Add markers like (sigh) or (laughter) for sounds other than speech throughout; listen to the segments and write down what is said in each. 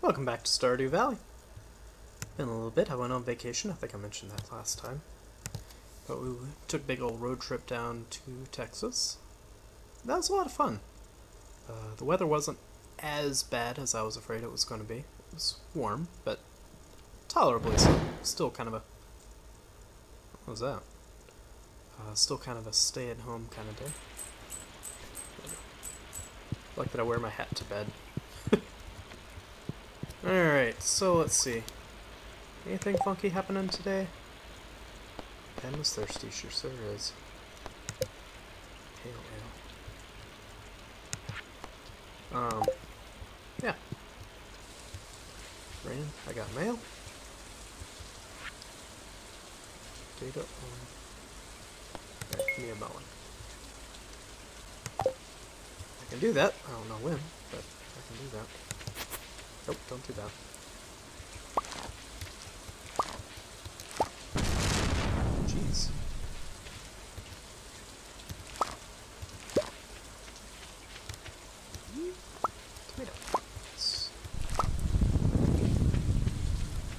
Welcome back to Stardew Valley. Been a little bit, I went on vacation, I think I mentioned that last time. But we took a big old road trip down to Texas. That was a lot of fun. Uh, the weather wasn't as bad as I was afraid it was going to be. It was warm, but tolerably so. Still kind of a... What was that? Uh, still kind of a stay-at-home kind of day. Like that I wear my hat to bed. Alright, so let's see. Anything funky happening today? Ben was thirsty, sure sir is. Pale ale. Um, yeah. Rain, I got mail. Data on... Yeah, give me a melon. I can do that. I don't know when, but I can do that. Nope, don't do that. Jeez. Tomato. It's,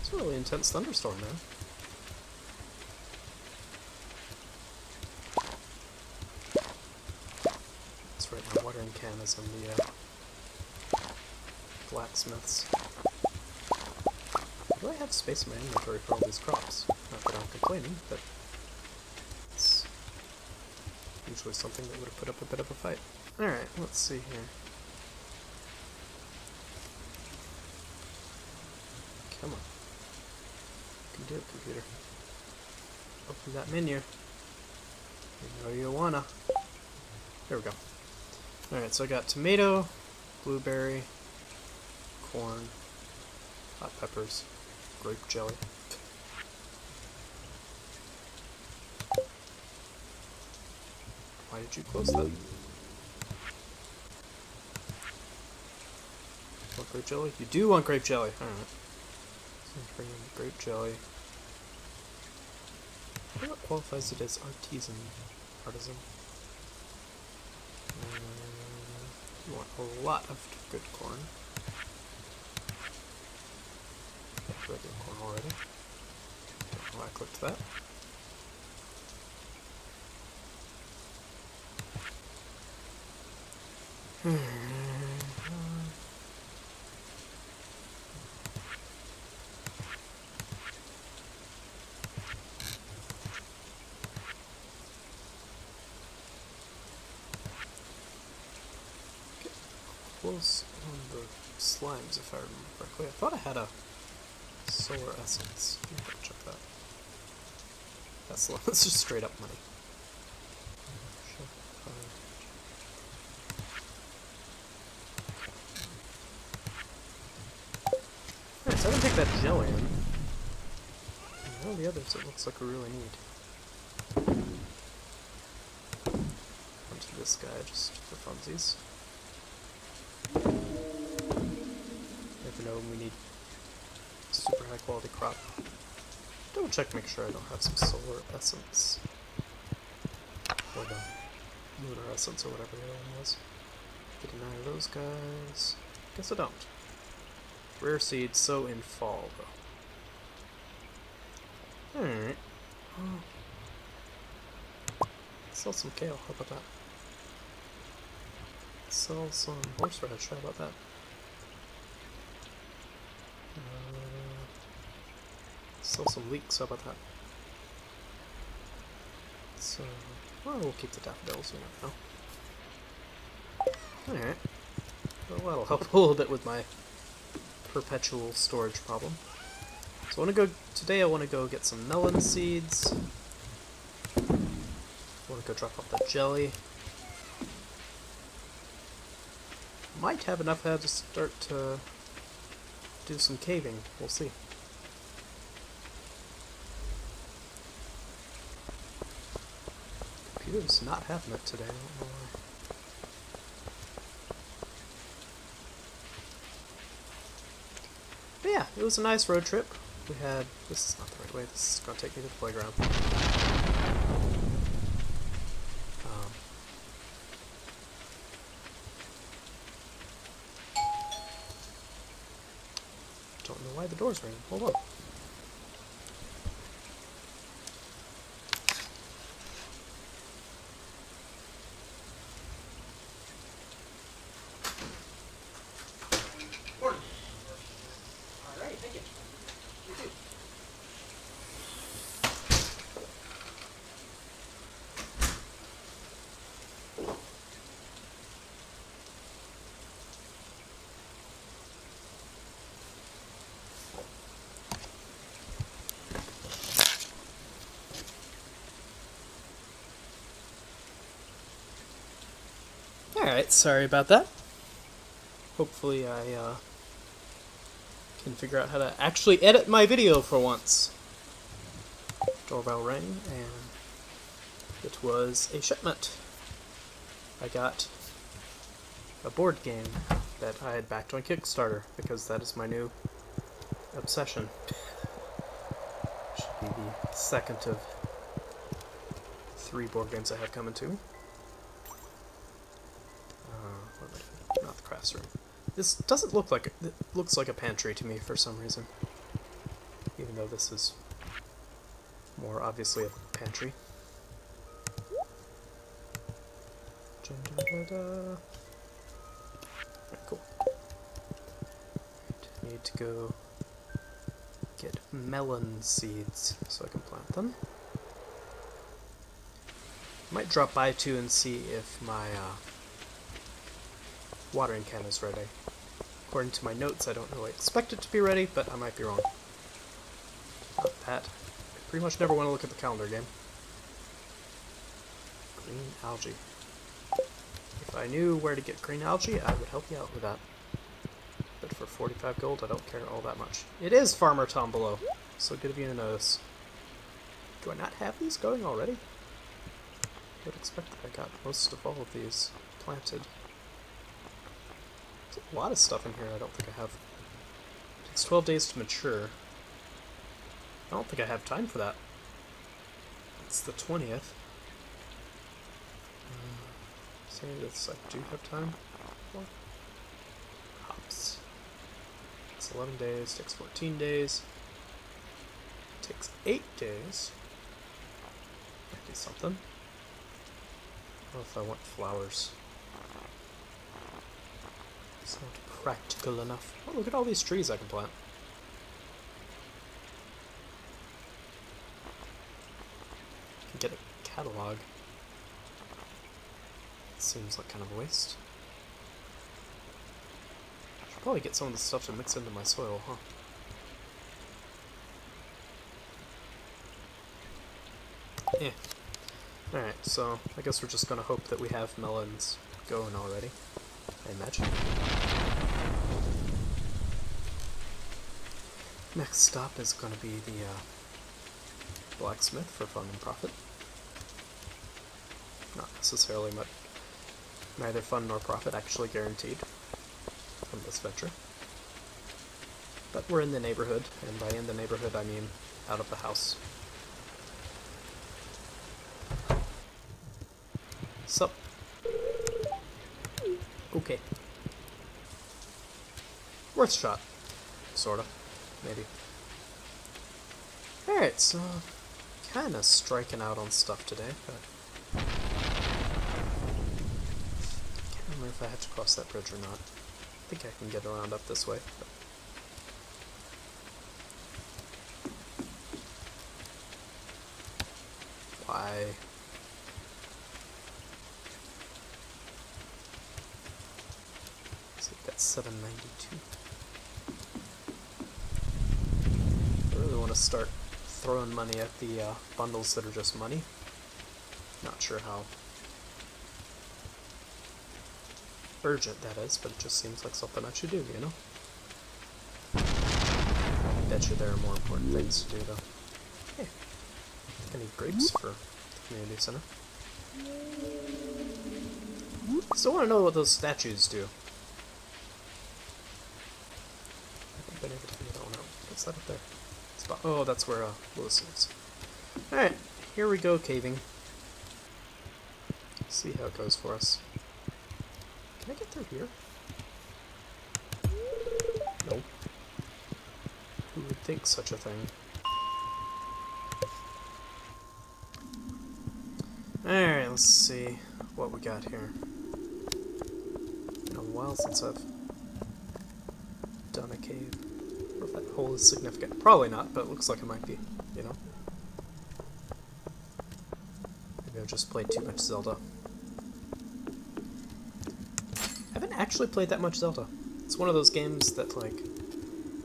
it's a really intense thunderstorm, man. That's right, my watering can is in the uh, blacksmith's. Do I have space in my inventory for all these crops? Not that I'm complaining, but it's usually something that would have put up a bit of a fight. Alright, let's see here. Come on. You can do it, computer. Open that menu. You know you wanna. There we go. Alright, so I got tomato, blueberry, corn, hot peppers, grape jelly. Why did you close that? Want grape jelly? You do want grape jelly. Alright. So bring in grape jelly. What qualifies it as artisan? Artisan? Uh, you want a lot of good corn. Got regular already. I clicked that. close on the slimes, if I remember correctly. I thought I had a solar essence. Check that. That's, (laughs) that's just straight up money. Alright, so I didn't take that jelly in. All the others it looks like we really need. Onto this guy just for funsies. Never know when we need super high quality crop. Double check, to make sure I don't have some solar essence. Or the lunar essence or whatever the other one was. Get nine of those guys. Guess I don't. Rare seeds sow in fall though. Alright. Oh. Sell some kale, how about that? Sell some horseradish, how about that? Uh, sell some leeks about that? So, well, we'll keep the daffodils, you know. Alright. Well, that'll help a little bit with my perpetual storage problem. So I want to go, today I want to go get some melon seeds. I want to go drop off that jelly. Might have enough head to start to do some caving. We'll see. Computer's not having it today. But yeah, it was a nice road trip. We had... This is not the right way. This is going to take me to the playground. Um, don't know why the door's ringing. Hold on. Alright, sorry about that. Hopefully I uh, can figure out how to actually edit my video for once. Doorbell rang, and it was a shipment. I got a board game that I had backed on Kickstarter, because that is my new obsession. Should be the second of three board games I have coming to me. Uh, what am I doing? Not the crafts room. This doesn't look like a, it looks like a pantry to me for some reason. Even though this is more obviously a pantry. Cool. Need to go get melon seeds so I can plant them. Might drop by too and see if my uh, watering can is ready. According to my notes, I don't really expect it to be ready, but I might be wrong. Not that. I pretty much never want to look at the calendar game. Green algae. If I knew where to get green algae, I would help you out with that. But for 45 gold, I don't care all that much. It is Farmer Tom below, so good of you to notice. Do I not have these going already? I would expect that I got most of all of these planted. There's a lot of stuff in here I don't think I have. It takes 12 days to mature. I don't think I have time for that. It's the 20th. Uh, say this I do have time for. Hops. It's 11 days, takes 14 days. Takes 8 days. Might be something. I don't know if I want flowers. It's not practical enough. Oh, look at all these trees I can plant. I can get a catalog. Seems like kind of a waste. Should probably get some of the stuff to mix into my soil, huh? Yeah. Alright, so I guess we're just gonna hope that we have melons going already. I imagine. Next stop is gonna be the uh, blacksmith for fun and profit. Not necessarily much, neither fun nor profit actually guaranteed from this venture. But we're in the neighborhood, and by in the neighborhood I mean out of the house. Okay. Worth shot. Sorta. Maybe. Alright, so kinda striking out on stuff today, but I can't remember if I have to cross that bridge or not. I think I can get around up this way. But... Why? So we've got 792. I really want to start throwing money at the uh, bundles that are just money. Not sure how urgent that is, but it just seems like something I should do, you know? I Bet you there are more important things to do, though. Hey, I need grapes for the community center. Still want to know what those statues do. One out. What's that up there? Spot. Oh, that's where uh, Lewis is. Alright, here we go caving. See how it goes for us. Can I get through here? Nope. Who would think such a thing. Alright, let's see what we got here. Been a while since I've done a cave. If that hole is significant. Probably not, but it looks like it might be, you know? Maybe I've just played too much Zelda. I haven't actually played that much Zelda. It's one of those games that, like,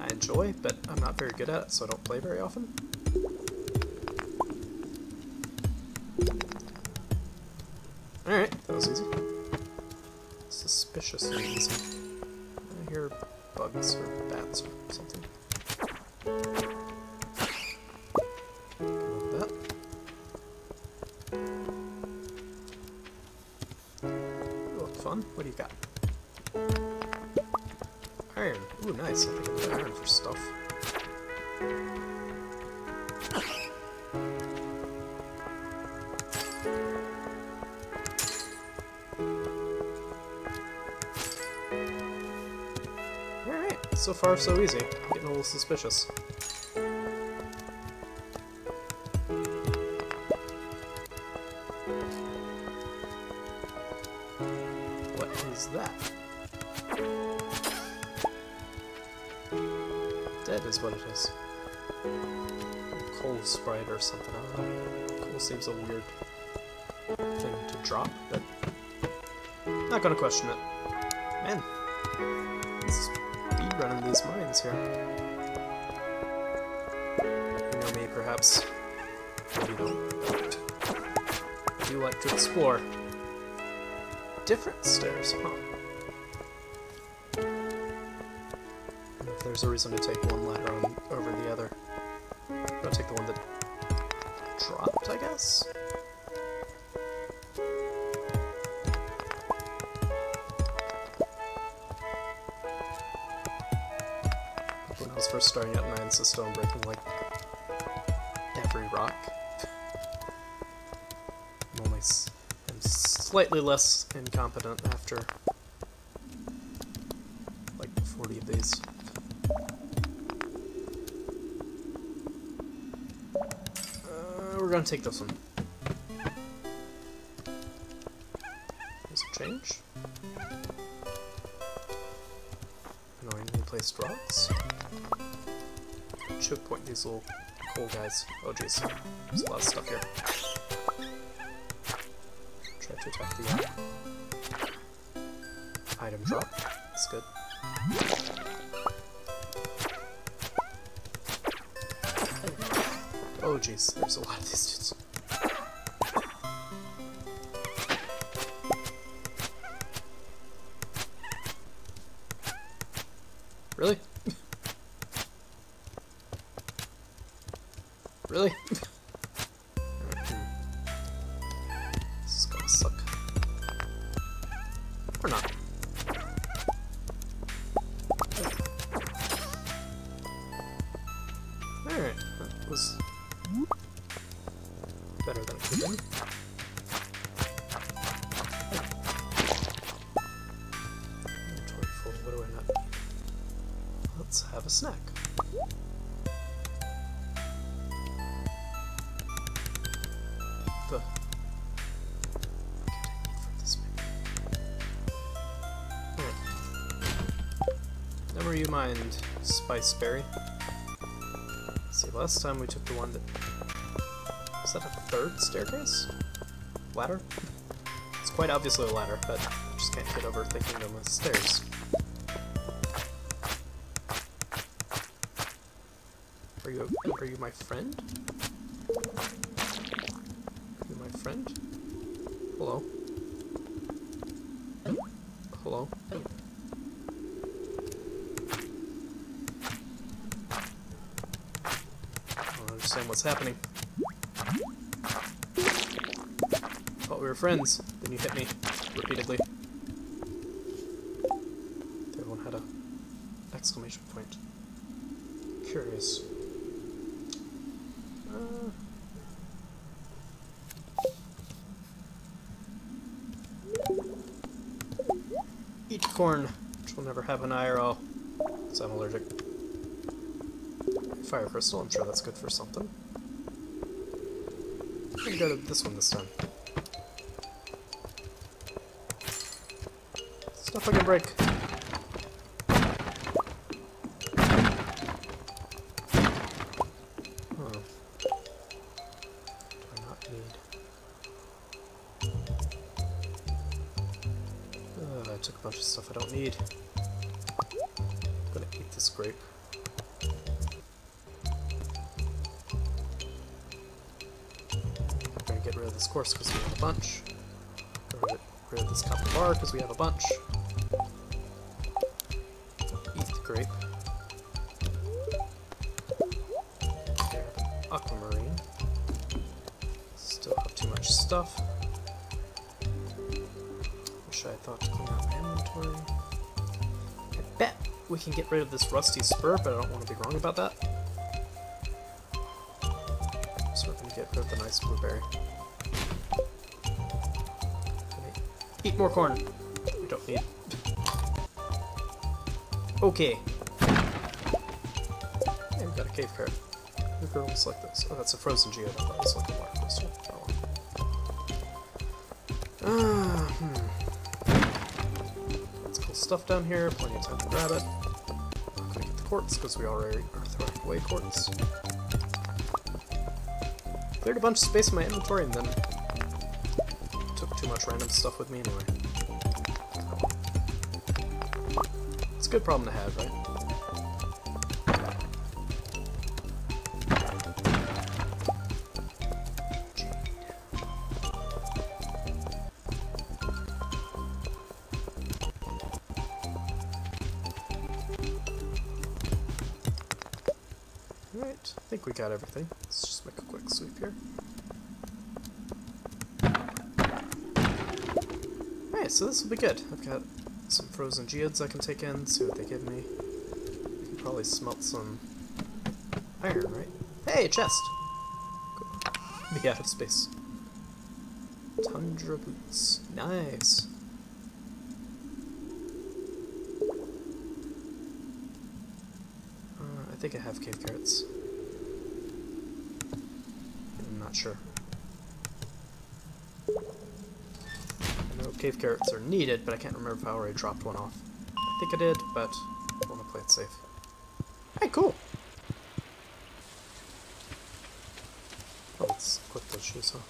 I enjoy, but I'm not very good at it, so I don't play very often. Alright, that was easy. Suspiciously easy. Bugs or bats or something. So far so easy. Getting a little suspicious. What is that? Dead is what it is. Coal sprite or something, I don't know. Coal seems a weird thing to drop, but not gonna question it. Speed running these mines here. You know me, perhaps. You don't. Do like to explore. Different stairs, huh? If there's a reason to take one ladder on, over the other. I'll take the one that dropped, I guess? First starting out, and I insisted on breaking like every rock. I'm only I'm slightly less incompetent after like 40 of these. Uh, we're gonna take this one. Does it change? Annoyingly placed rocks. Choke point these little coal guys. Oh jeez, there's a lot of stuff here. Try to attack the uh, item drop. That's good. Oh jeez, there's a lot of (laughs) these dudes. Snack. The. Never you mind, Spiceberry. See, last time we took the one that... Is that a third staircase? Ladder? It's quite obviously a ladder, but I just can't get over thinking them as stairs. You are you my friend? Are you my friend? Hello? Hello? I don't understand what's happening. Thought we were friends, then you hit me repeatedly. The other one had a exclamation point. Curious. Uh, eat corn, which will never have an IRL, because I'm allergic. Fire crystal, I'm sure that's good for something. Gonna go to this one this time. Stuff I can break. Rid of this course because we have a bunch. Get rid of this copper bar because we have a bunch. Eat the grape. Aquamarine. Still have too much stuff. Wish I thought to clean out my inventory. I bet we can get rid of this rusty spur, but I don't want to be wrong about that. More corn. We don't need. Okay. Hey, we got a cave carrot. The girls like this. Oh, that's a frozen geode. I it was like a water crystal. Oh. Ah, hmm. That's cool stuff down here. Plenty of time to grab it. Not gonna get the quartz because we already are throwing away quartz. Cleared a bunch of space in my inventory and then too much random stuff with me anyway. It's a good problem to have, right? Alright, I think we got everything. Let's just make a quick sweep here. So this will be good. I've got some frozen geodes I can take in, see what they give me. I can probably smelt some iron, right? Hey, chest! Good. Be out of space. Tundra boots. Nice. Uh, I think I have cave carrots. I'm not sure. I know cave carrots are needed, but I can't remember if I already dropped one off. I think I did, but I want to play it safe. Hey, cool! Oh, let's equip those shoes, huh?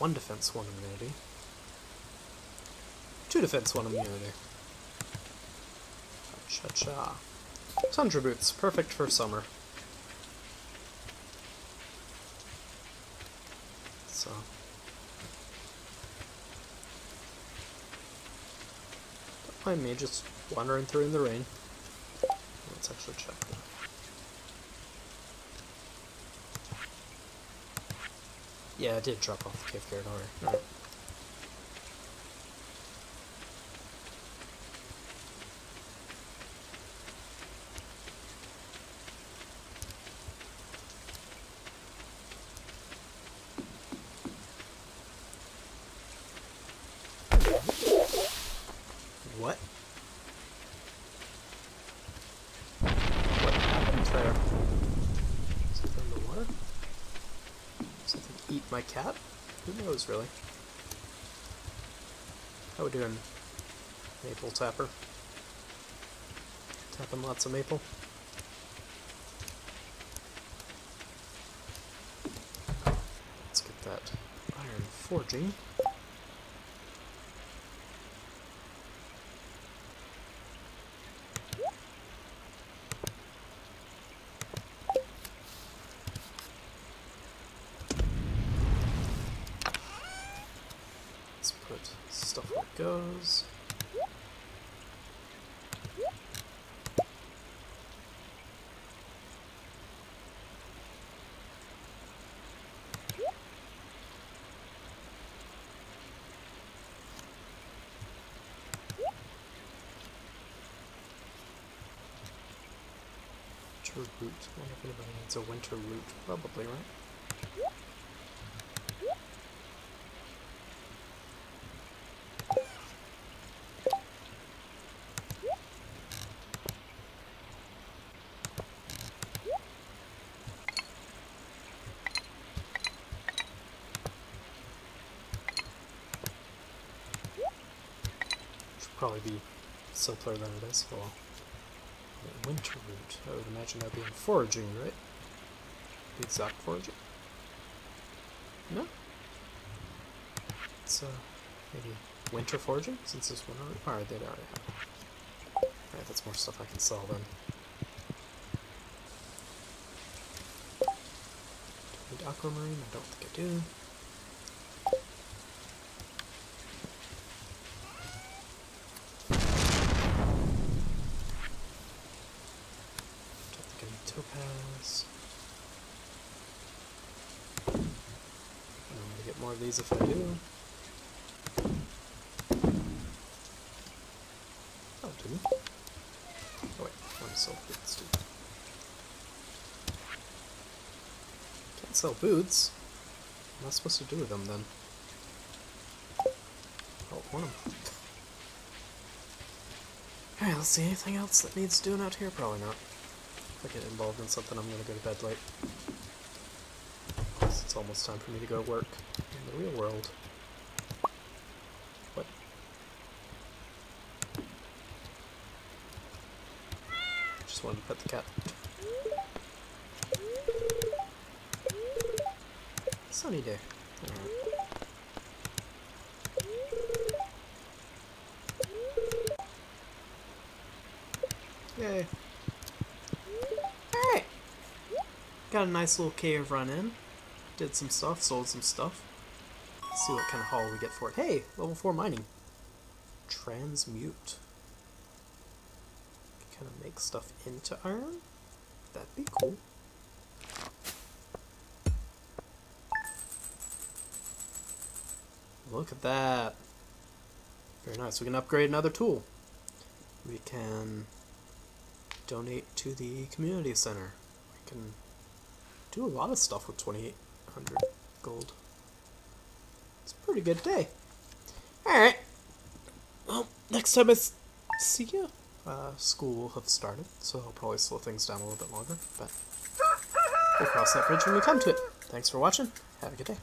One defense, one immunity. Two defense, one immunity. Cha-cha. Tundra boots, perfect for summer. So. Don't me just wandering through in the rain. Let's actually check. Yeah, I did drop off the cave carrot already. Alright. What? What happened there? Something in the water? Something eat my cat? Really? How we doing, Maple Tapper? Tapping lots of maple? Let's get that iron forging. winter root. I wonder if anybody needs a winter root. Probably, right? Should probably be simpler than it is. Well winter root. I would imagine that being foraging, right? The exact foraging. No. It's uh maybe winter foraging since this winter. Alright, they'd already have. Alright, that's more stuff I can sell then. Need aquamarine? I don't think I do. Don't think I need topaz. I'm gonna get more of these if I do. Oh, didn't. Oh wait, I'm boots too. Can't sell boots. What am I supposed to do with them then? Oh, one of them. Alright, let's see. Anything else that needs doing out here? Probably not. If I get involved in something, I'm gonna go to bed late. It's almost time for me to go to work in the real world. What? Just wanted to pet the cat. Sunny day. Alright. Got a nice little cave run in. Did some stuff, sold some stuff. Let's see what kind of haul we get for it. Hey, level 4 mining. Transmute. Kind of make stuff into iron? That'd be cool. Look at that. Very nice. We can upgrade another tool. We can donate to the community center. We can do a lot of stuff with 2800 gold. It's a pretty good day. Alright. Well, next time I see you, uh, school will have started, so I'll probably slow things down a little bit longer, but we'll cross that bridge when we come to it. Thanks for watching. Have a good day.